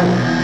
Amen.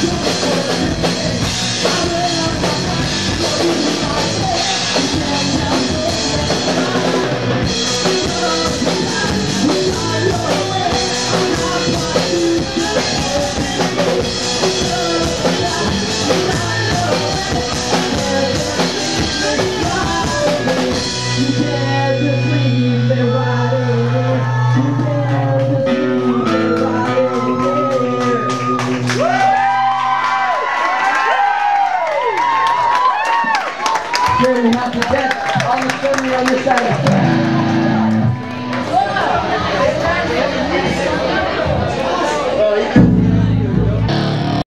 Show. Jeremy has the death on the family on this side.